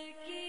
की